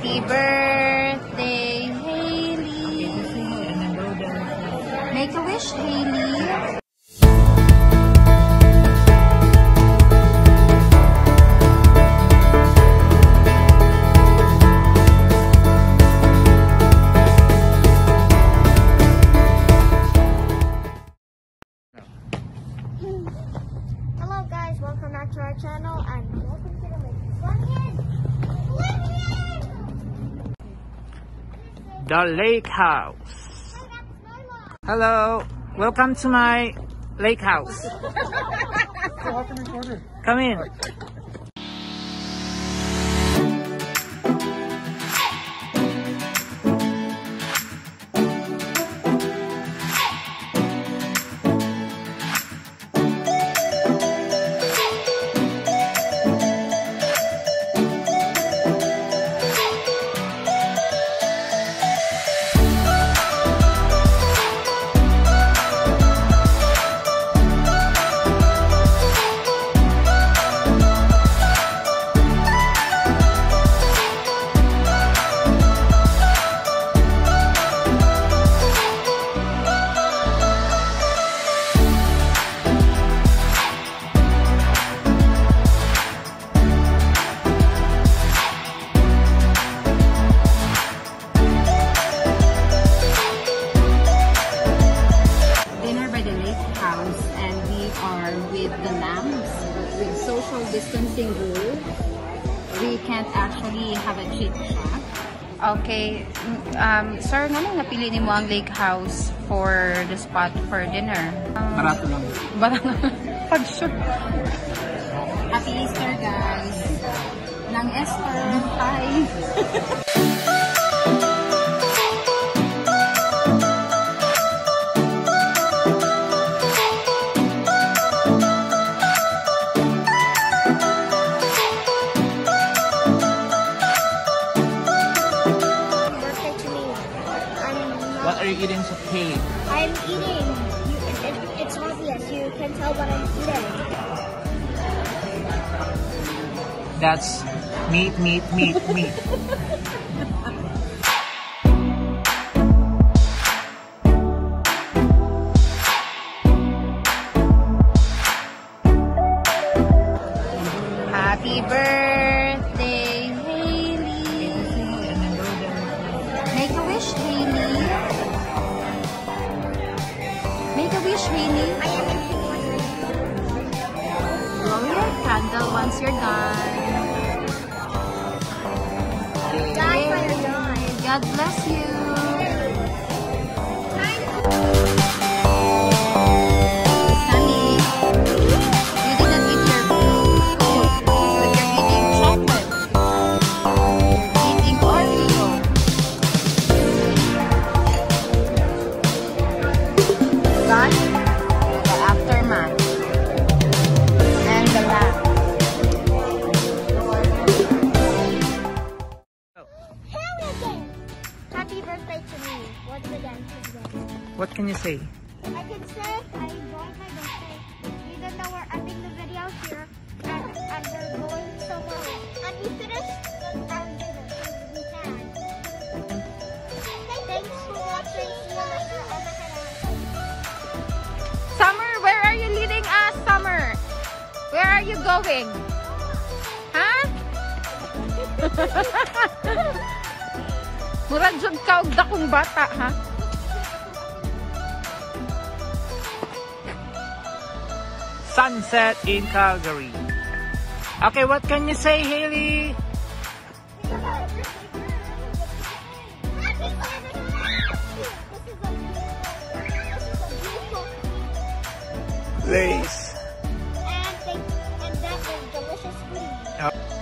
Happy birthday, Haley. Make a wish, Haley. Hello guys, welcome back to our channel and welcome to the The lake house. Hello, welcome to my lake house. Come in. Distancing rule. We can't actually have a chit chat. Okay, um, sir, nang napili ni mo ang lake house for the spot for dinner? Um, Barato lang. Barang pag-shoot. Happy Easter, guys. Nang Esther. Hi. you eating sa cake? I'm eating. You, it, it's obvious. You can tell what I'm eating. That's meat, meat, meat, meat. God bless you. What can you say? I can say I enjoyed my birthday. Even though we're ending the video here and, and we're going somewhere and we finished our dinner. We can. Thanks for watching. See you later on the canal. Summer, where are you leading us, Summer? Where are you going? Huh? Murag jud ka og dakong bata, ha? Sunset in Calgary. Okay, what can you say, Haley? Lace. And, and that is delicious food. Oh.